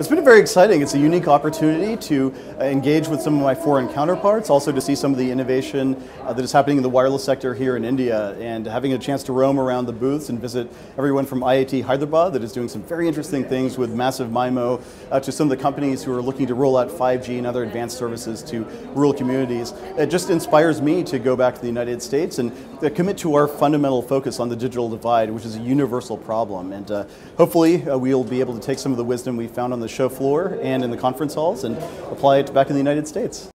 It's been very exciting. It's a unique opportunity to uh, engage with some of my foreign counterparts, also to see some of the innovation uh, that is happening in the wireless sector here in India, and having a chance to roam around the booths and visit everyone from IIT Hyderabad that is doing some very interesting things with massive MIMO uh, to some of the companies who are looking to roll out 5G and other advanced services to rural communities. It just inspires me to go back to the United States and uh, commit to our fundamental focus on the digital divide, which is a universal problem. And uh, hopefully uh, we'll be able to take some of the wisdom we found on the show floor and in the conference halls and apply it back in the United States.